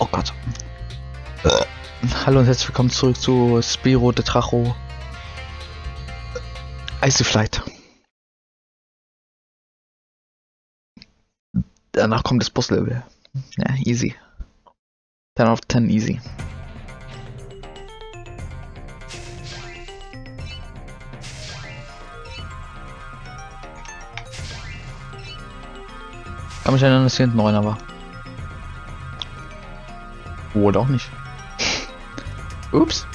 Oh Gott. Äh. Hallo und herzlich willkommen zurück zu Spiro de Tracho. Icy Flight. Danach kommt das Bosslevel. Ja, easy. 10 auf 10 easy. Kann mich erinnern, dass hier hinten noch einer war. Oder auch nicht. Ups.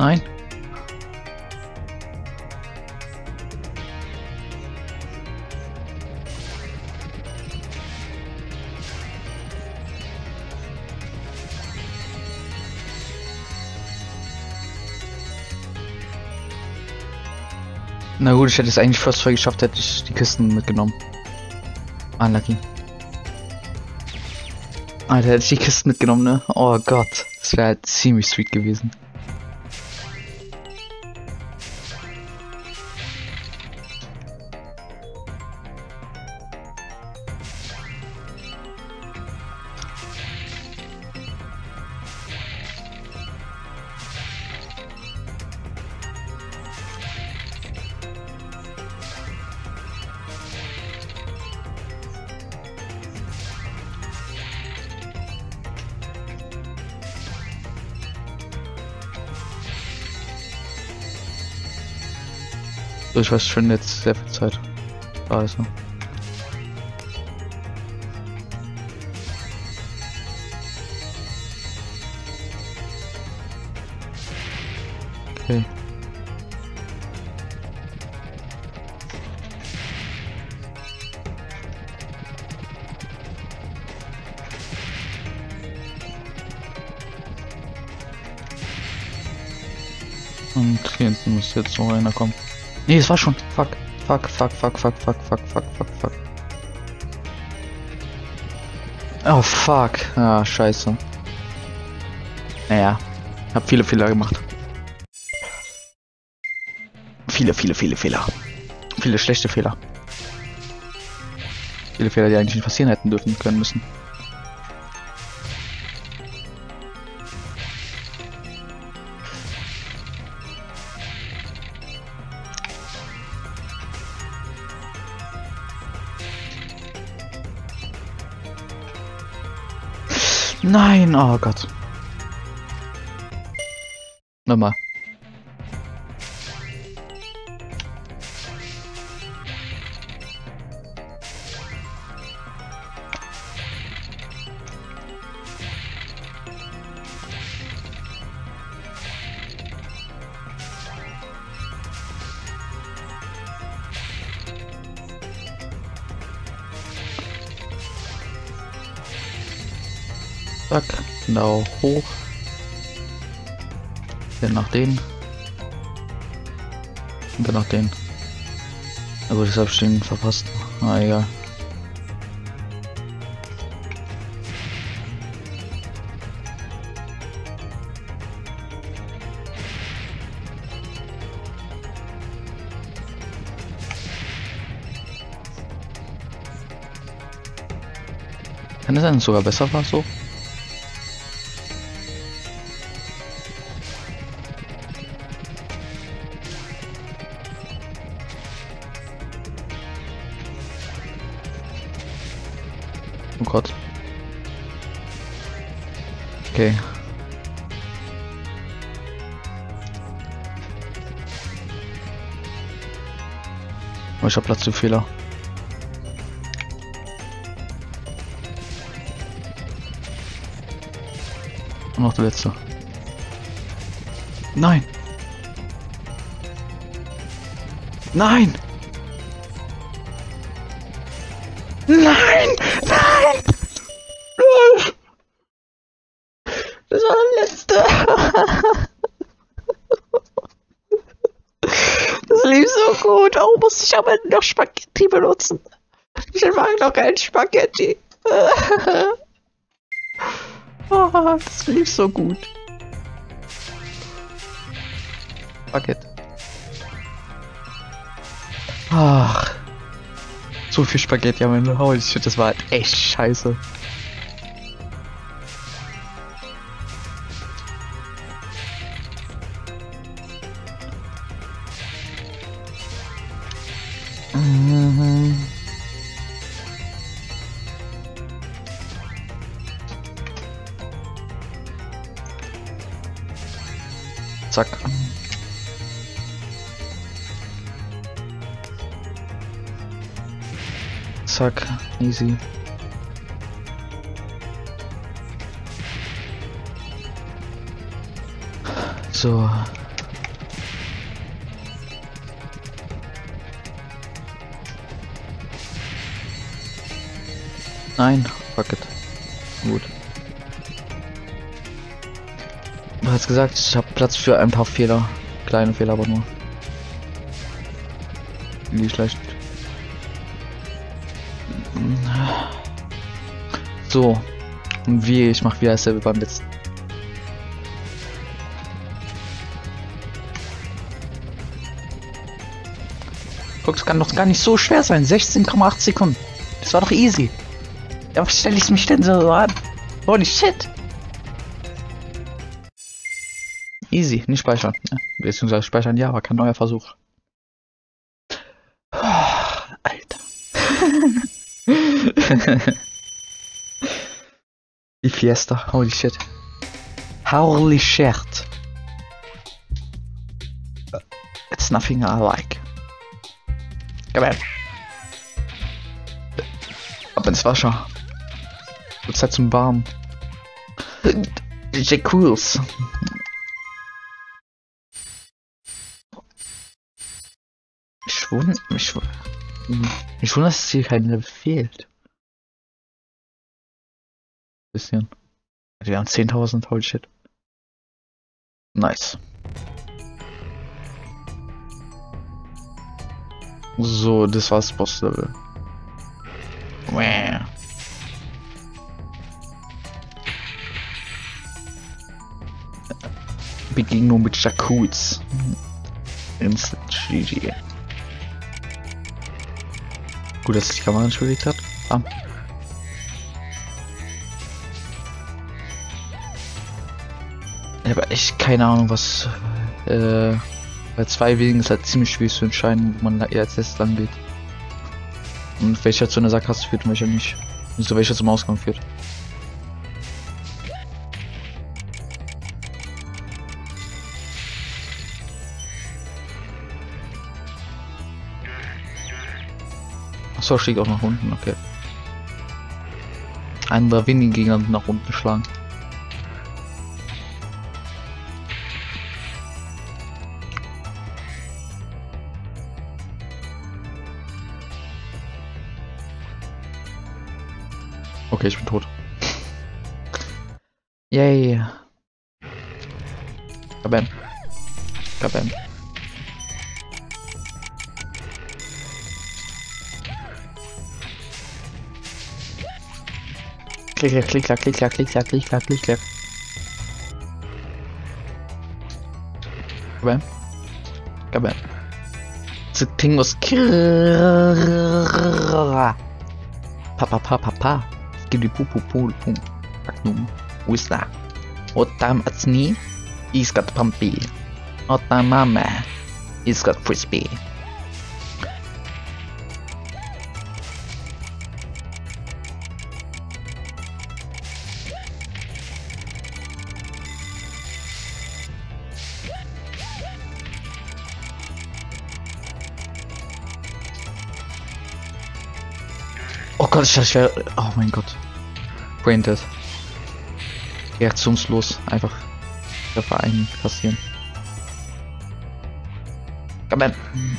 Nein. Na gut, ich hätte es eigentlich fast voll geschafft, hätte ich die Kisten mitgenommen. Unlucky. Alter, hätte ich die Kisten mitgenommen, ne? Oh Gott, das wäre halt ziemlich sweet gewesen. Ich weiß schon jetzt sehr viel Zeit. Er. Okay. Und hier hinten muss jetzt noch einer kommen. Nee, es war schon. Fuck. Fuck, fuck, fuck, fuck, fuck, fuck, fuck, fuck, fuck. Oh, fuck. Ah, scheiße. Naja. Hab viele Fehler gemacht. Viele, viele, viele Fehler. Viele schlechte Fehler. Viele Fehler, die eigentlich nicht passieren hätten dürfen können müssen. Oh Gott. Nochmal. Zack, genau hoch. Dann nach den. Und dann nach den. Na gut, das habe ich den verpasst. Ah, egal. Kann es sein, sogar besser war so? komischer Platzzuwähler. Und noch der letzte. Nein! Nein! Aber noch Spaghetti benutzen? Ich mag noch kein Spaghetti. Oh, das lief so gut. Spaghetti. Ach. So viel Spaghetti am Ende. Holy shit, das war echt scheiße. Zack. Zack, easy. So. Nein, Hast gesagt, ich habe Platz für ein paar Fehler. Kleine Fehler aber nur. Nicht schlecht. So. Wie, ich mach wieder dasselbe beim letzten. Guck, das kann doch gar nicht so schwer sein. 16,8 Sekunden. Das war doch easy. Ja, was stelle ich mich denn so an? Holy shit. Easy, nicht speichern. Beziehungsweise speichern ja, aber kein neuer Versuch. Alter. Die Fiesta, holy shit. Holy shit. It's nothing I like. Come on. Ab ins Wasser. Zeit zum Warm. Jacools. Ich wundere mich. Ich wundere, dass hier kein Level fehlt. Bisschen. Wir haben 10.000, holy shit. Nice. So, das war's Boss-Level. Begegnung mit Jakuz. Instant GG. Gut, dass die Kamera nicht bewegt hat. Bam. Ich habe echt keine Ahnung, was äh, bei zwei Wegen ist halt ziemlich schwierig zu entscheiden, wo man als Test lang geht. Und welcher zu einer Sackgasse führt und welcher nicht. Und so welcher zum Ausgang führt. Achso, stieg auch nach unten, okay. Einen der wenigen Gegner nach unten geschlagen. Okay, ich bin tot. Yay. Kabam. Kabam. Klick, klick, klick, klick, klick, klick, klick, klick, klick, klick. Kabam. Kabam. The thing was Pa pa pa pa pa. Skibidi pu pu pu pu. Magnum. Wista. Otam atsni. He's got pumpy. Otam mama. He's got frisbee. Gott, ist das schwer. Oh mein Gott. Braindead. Reaktionslos. Einfach der Verein passieren. Come on. Ähm.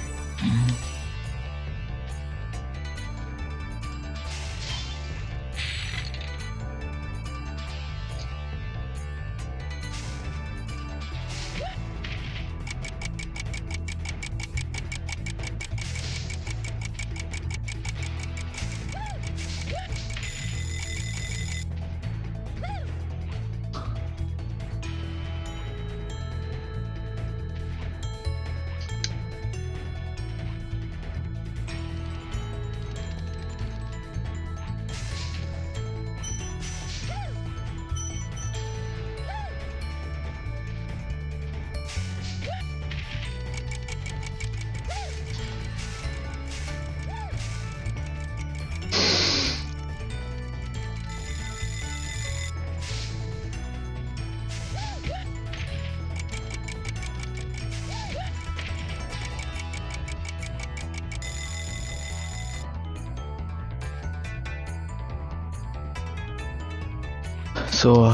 So.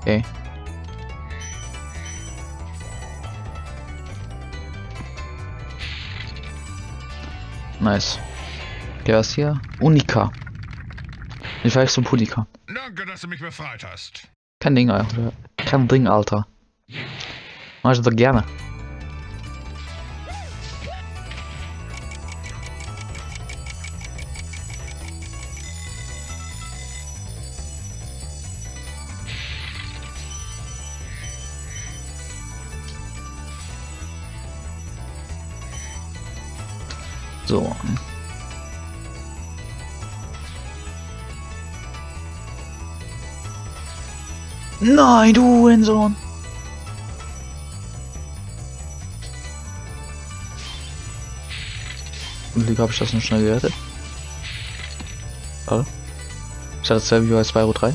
Okay. Nice. Okay, was hier? Unika. Ich weiß zum Punika. Danke, dass du mich befreit hast. Kein Ding, Alter. Kein Ding, Alter. Mach ich doch gerne. So. Nein, du Hurensohn. Glück habe ich das noch schnell gerettet. Warte. Ich hatte dasselbe wie bei Spyro 3.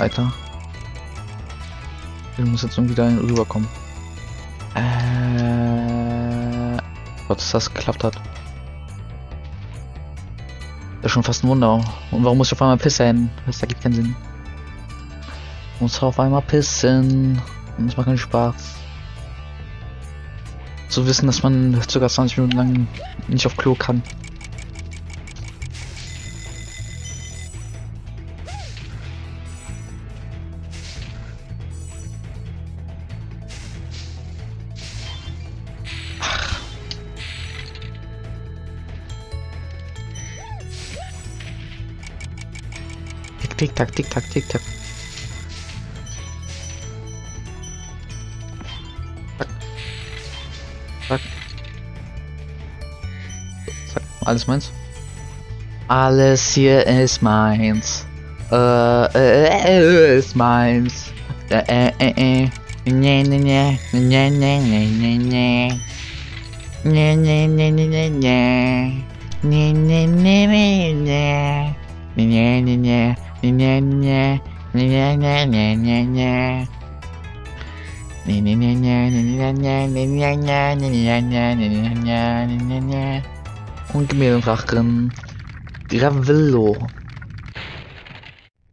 Weiter. Ich muss jetzt irgendwie da rüberkommen. Äh, Gott, dass das geklappt hat. Das ist schon fast ein Wunder. Und warum muss ich auf einmal pissen? Das ergibt keinen Sinn. Ich muss auf einmal pissen. Und das macht keinen Spaß. Zu wissen, dass man ca. 20 Minuten lang nicht auf Klo kann. tick, tack, tick, tack, tick, tack. Zack. Zack. Zack. Alles meins. Alles hier ist meins. Äh, äh, äh ist meins. Äh, äh, äh. Nee, nee, nee, nee, nee, nee, nee, nee. Nee, nee, nee, nee, nee, nee. Nee, nee, nee, nee, nee. Nee, nee, nee. Nee, nee, nee, nee, nee, nee, nee. Und Gemäldenfrachten. Gravillo.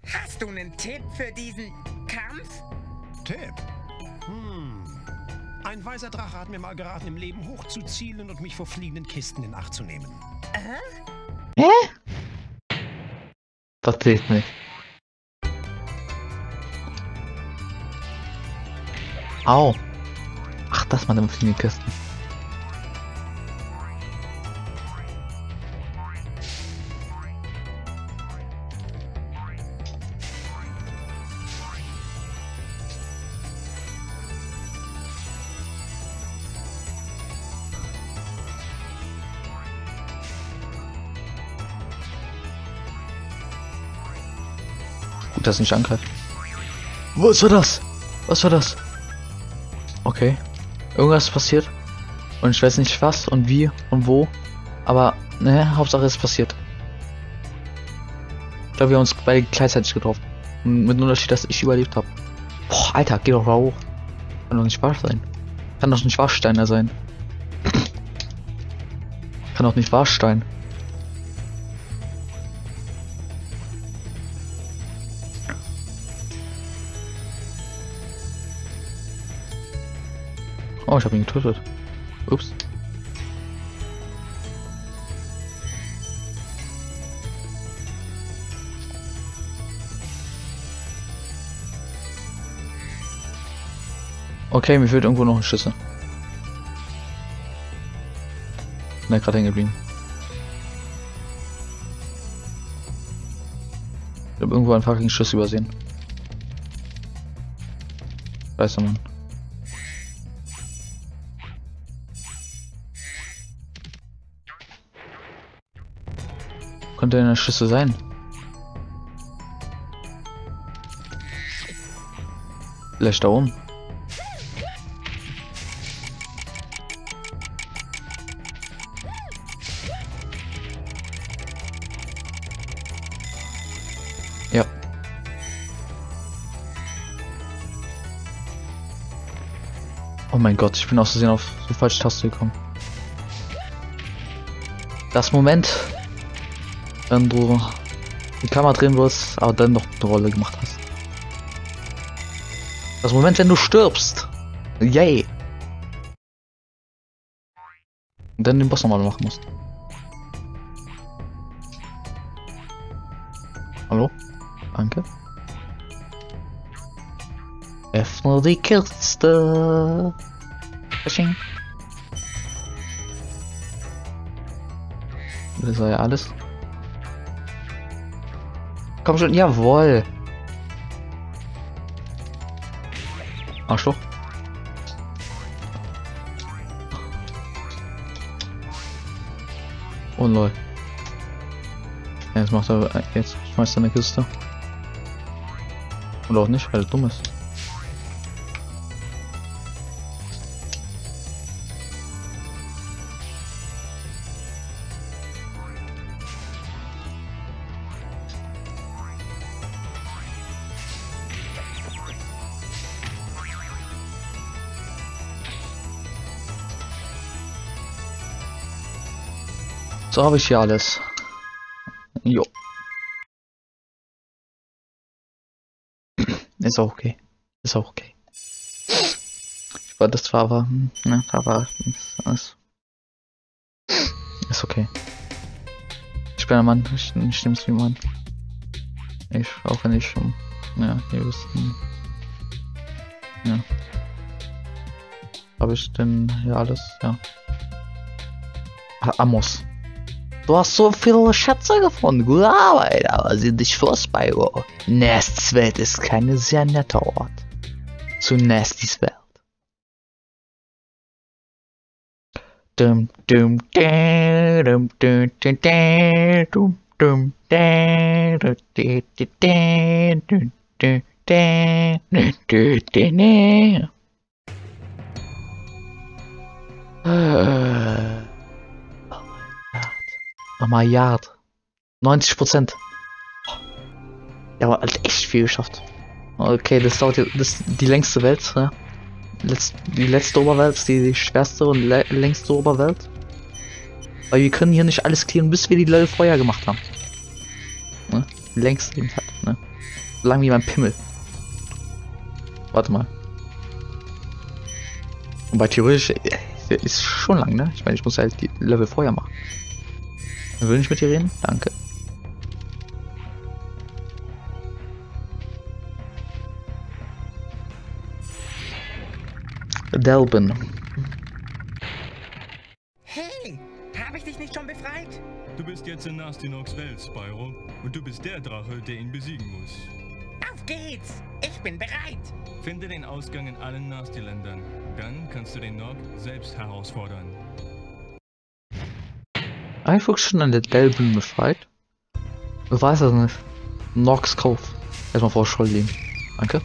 Hast du einen Tipp für diesen Kampf? Tipp? Hm. Ein weiser Drache hat mir mal geraten, im Leben hochzuzielen und mich vor fliegenden Kisten in Acht zu nehmen. Äh? Hä? Hä? Das zählt nicht. Au. Ach, das waren immer Kisten. Es nicht angreift. Was war das? Was war das? Okay. Irgendwas passiert. Und ich weiß nicht was und wie und wo. Aber, ne, Hauptsache ist passiert. Ich glaube, wir haben uns beide gleichzeitig getroffen. Mit dem Unterschied, dass ich überlebt habe. Boah, Alter, geh doch da hoch. Kann doch nicht wahr sein. Kann doch nicht Warsteiner sein. Kann doch nicht Warstein. Oh, ich habe ihn getötet. Ups. Okay, mir fehlt irgendwo noch ein Schlüssel. Bin da gerade hängen geblieben. Ich habe irgendwo einen fucking Schlüssel übersehen. Weiß Mann. Könnte eine Schlüssel sein. Vielleicht da oben. Ja. Oh mein Gott, ich bin aus Versehen auf die falsche Taste gekommen. Das Moment, wenn du die Kamera drehen wirst, aber dann noch eine Rolle gemacht hast. Das Moment, wenn du stirbst. Yay. Und dann den Boss nochmal machen musst. Hallo? Danke. Öffne die Kiste. Das war ja alles. Komm schon, jawohl. Arschloch. Oh lol. Jetzt macht er, jetzt schmeißt er eine Kiste. Oder auch nicht, weil er dumm ist. So habe ich hier alles. Jo. Ist auch okay. Ist auch okay. Ich war das zwar, aber, ne, aber ist, ist, okay. Ich bin ein Mann, ich, ich nehme es wie Mann. Ich, auch wenn ich, um, ja, ihr wisst, hm, ja. Habe ich denn hier alles? Ja. Ah, Amos. Du hast so viele Schätze gefunden. Gute Arbeit, aber sieh dich vor, Spyro. Nests Welt ist keine sehr nette Ort. Zu Nastys Welt. Dum dum dum dum dum dum dum dum dum dum dum. Nochmal Yard. 90 Prozent. Ja, aber halt echt viel geschafft. Okay, das dauert jetzt, das ist die längste Welt, ja. Letz, die letzte Oberwelt ist die, die schwerste und längste Oberwelt. Weil wir können hier nicht alles klären, bis wir die Level vorher gemacht haben. Ne? Längst eben halt, ne? So lang wie mein Pimmel. Warte mal. Wobei theoretisch äh, ist schon lang, ne? Ich meine, ich muss halt die Level vorher machen. Will ich mit dir reden? Danke. Delben. Hey, habe ich dich nicht schon befreit? Du bist jetzt in Nastinox Welt, Spyro, und du bist der Drache, der ihn besiegen muss. Auf geht's! Ich bin bereit! Finde den Ausgang in allen Nasty-Ländern. Dann kannst du den Nog selbst herausfordern. Einfach schon an der Delben befreit? Ich weiß es nicht. Nox Kauf. Erstmal vor Scholl legen. Danke.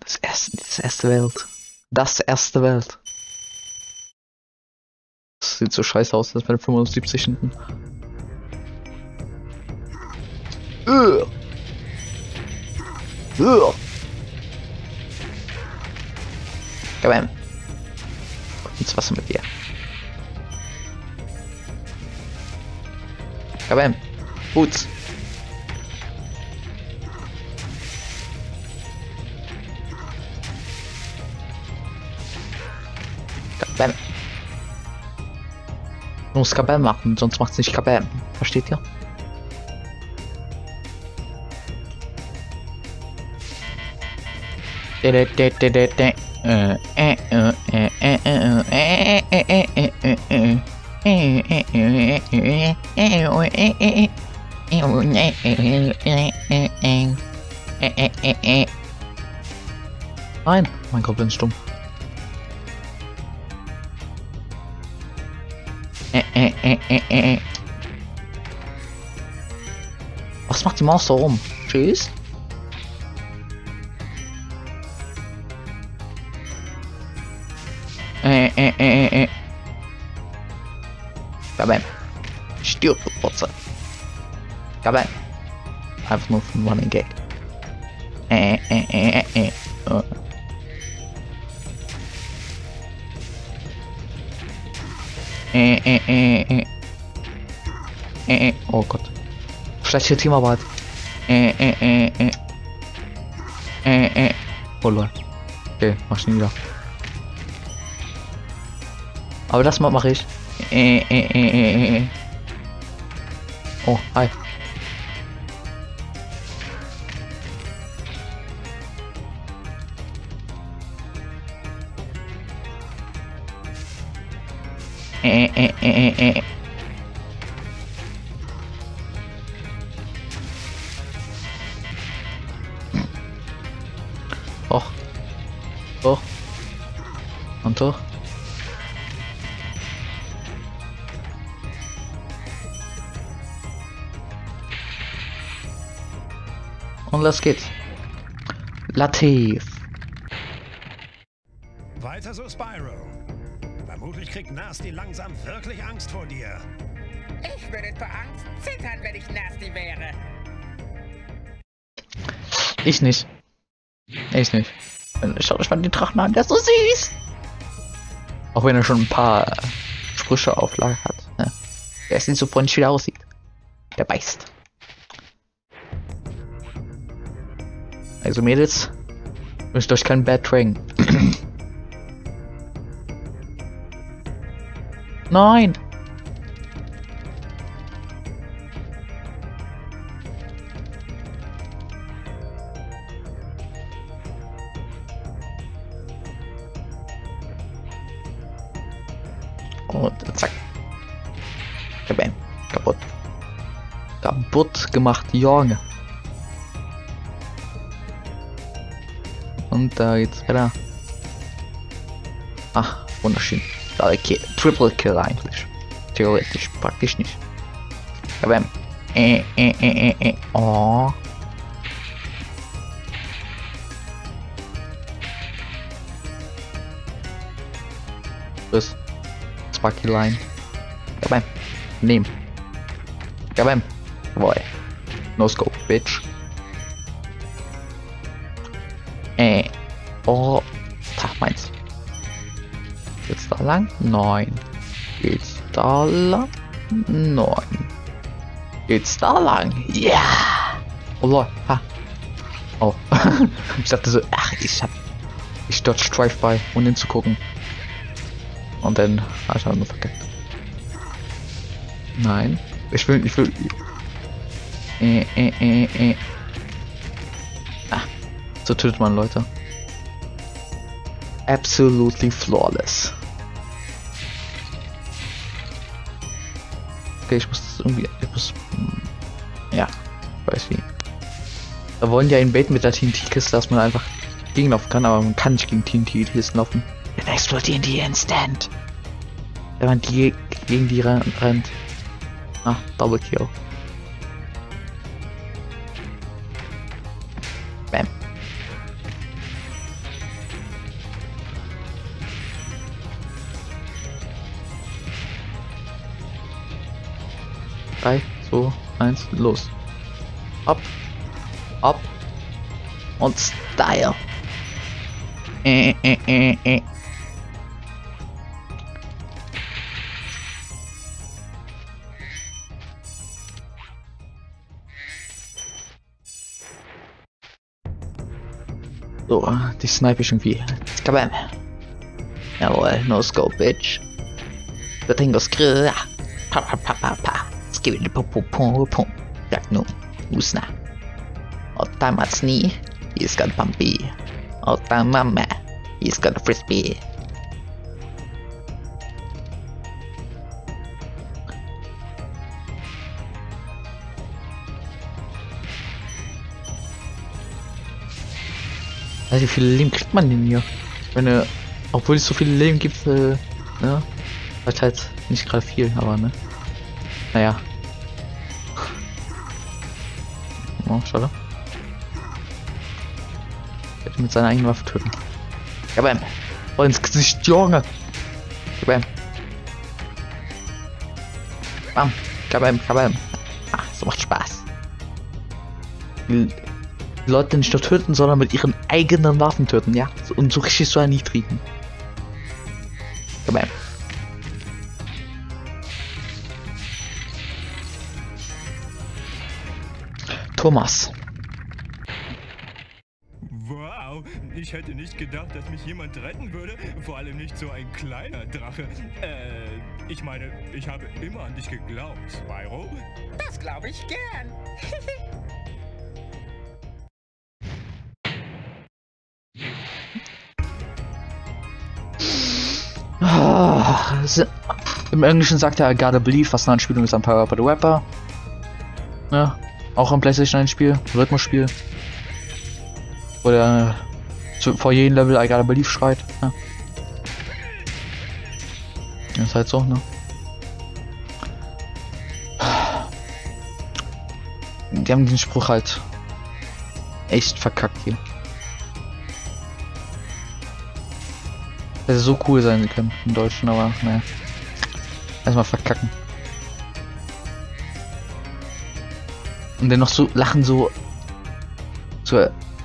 Das erste, das erste Welt. Das erste Welt. Das sieht so scheiße aus, das bei der 75 hinten. Ugh. Ugh. Kabam. Ins Wasser mit dir. Kabam. Boots. Kabam. Du musst Kabam machen, sonst macht's nicht Kabam. Versteht ihr? Nein, mein Gott, bin ich dumm. Was macht die Maus da rum? Tschüss. Äh, äh, äh, äh. Kabam. Stirb, du Potze. Kabam. Einfach nur für Running Gag. Äh, äh, äh, äh, äh. äh. Äh, äh, äh, äh. Äh. Oh Gott. Schlechte Teamarbeit. Äh, äh, äh, äh. Äh, äh. Oh lol. Okay, mach schnell wieder. Aber das mache ich. Äh, äh, äh. Oh, hi. Hoch. Hoch. Und hoch. Und los geht's. Latif. Weiter so, Spyro. Vermutlich kriegt Nasty langsam wirklich Angst vor dir. Ich würde vor Angst zittern, wenn ich Nasty wäre. Ich nicht. Ich nicht. Schaut euch mal den Drachen an, der ist so süß. Auch wenn er schon ein paar Sprüche auf Lager hat. Ne? Der ist nicht so freundlich, wie er aussieht. Der beißt. Also Mädels, wünscht euch keinen Bad Dragon. Nein! Und zack. Kabam. Kaputt. Kaputt gemacht, Junge. Da geht's weiter. Ach, wunderschön. Double Kill, Triple Kill eigentlich. Theoretisch, praktisch nicht. Kabam. Äh, äh, äh, äh. Oh. Was? Sparky Line. Kabam. Nehmen. Kabam. Boy. No scope, bitch. Äh. Oh. Tag meins. Geht's da lang? Nein. Geht's da lang? Nein. Geht's da lang? Ja. Oh lol. Ha. Oh. ich dachte so, ach, ich hab. Ich dodge Drive-By, um hinzugucken. Und dann habe ich halt nur verkackt. Nein. Ich will, ich will. Äh, äh, äh, äh. Ah. So tötet man Leute. Absolutely flawless. Okay, ich muss das irgendwie. Ich muss. hm, Ja, ich weiß wie. Da wollen ja ein Bait mit der TNT-Kiste, dass man einfach gegenlaufen kann, aber man kann nicht gegen TNT-Kisten laufen. Dann explodieren die instant. Wenn man die gegen die ren- rennt. Ah, Double Kill. 3, 2, 1, los. Ab, ab und Style. Äh, äh, äh, äh. So, die snipe ich irgendwie. Kabam. Jawohl, no scope, bitch. Batingos Grill. Pa, pa, pa, pa, pa. Skibidi pum pum pum pum. Jak nu. Usna. O tam macni. He's got bumpy. O tam mama. He's got a frisbee. Also wie viel Leben kriegt man denn hier? Wenn er, obwohl es so viele Leben gibt, äh, ne? Halt halt nicht gerade viel, aber ne? Naja. Oh, schade. Hätte mit seiner eigenen Waffe töten. Ja, bam. Oh, ins Gesicht, Junge. Ja, bam. Bam. Kabam, kabam. Ah, so macht Spaß. Die Leute nicht nur töten, sondern mit ihren eigenen Waffen töten, ja? Und so richtig so erniedrigen. Thomas. Wow, ich hätte nicht gedacht, dass mich jemand retten würde. Vor allem nicht so ein kleiner Drache. Äh, ich meine, ich habe immer an dich geglaubt, Spyro. Das glaube ich gern. Ah, Im Englischen sagt er I gotta believe, was eine Anspielung ist an Power the Rapper. Ja, auch ein PlayStation 1 Spiel, Rhythmusspiel. Wo der zu, vor jedem Level I gotta believe schreit. Ja. Ist halt so, ne? Die haben den Spruch halt echt verkackt hier. Hätte so cool sein können im Deutschen, aber naja. Erstmal verkacken. Und dann noch so lachen so. So.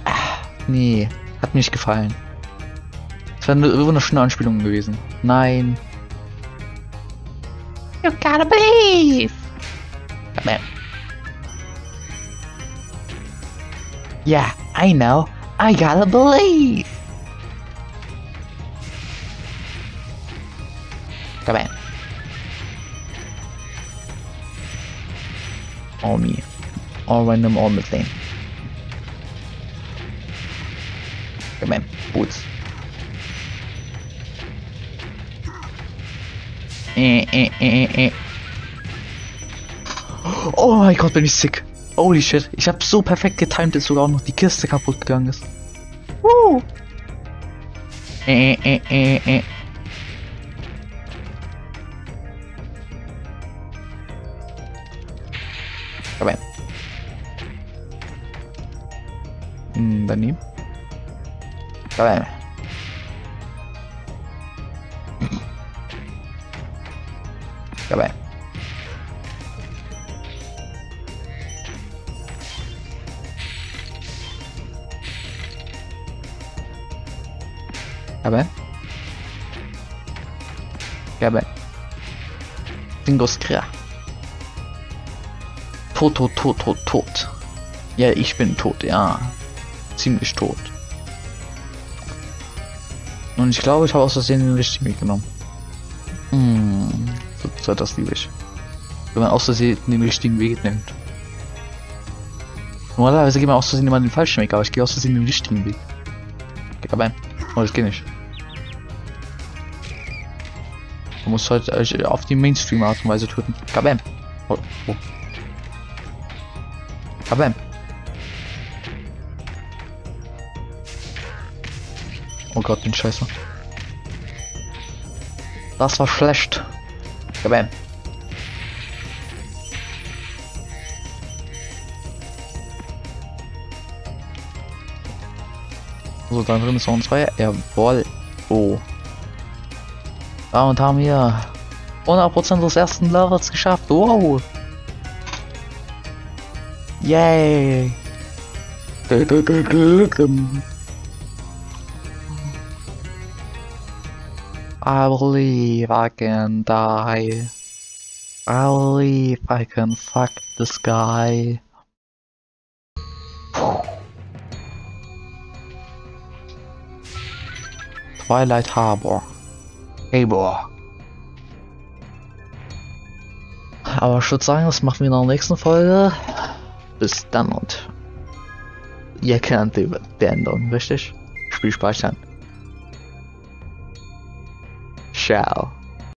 Ah, nee. Hat mir nicht gefallen. Das wäre eine wunderschöne Anspielung gewesen. Nein. You gotta believe! Bam. Yeah, I know. I gotta believe! Kabam. All me. All random, all methane. Kabam. Boots. Äh, äh, äh, äh. Oh mein Gott, bin ich sick. Holy shit. Ich hab so perfekt getimt, dass sogar auch noch die Kiste kaputt gegangen ist. Woo! Äh, äh, äh, äh. Kabam. Kabam. Kabam. Kabam. Dingos Kra. Tot, tot, tot, tot, tot. Ja, ich bin tot, ja. Ziemlich tot. Und ich glaube, ich habe aus Versehen den richtigen Weg genommen. Hm, so, das liebe ich. Wenn man aus Versehen den richtigen Weg nimmt. Normalerweise gehen wir aus Versehen immer den falschen Weg, aber ich gehe aus Versehen den richtigen Weg. Okay, aber Oh, das geht nicht. Du musst halt äh, auf die Mainstream-Art und Weise töten. Kabam! Oh, oh. Kabam! Oh Gott, den Scheiße. Das war schlecht. Kabam! So, da drin ist noch ein Zweier. Jawohl. Oh. Damit haben wir 100% des ersten Levels geschafft. Wow. Yay. I believe I can die. I believe I can fuck this guy. Twilight Harbor. Harbor. Aber ich würde sagen, das machen wir in der nächsten Folge. Bis dann und ihr kennt die Beendung, richtig? Spiel speichern. shall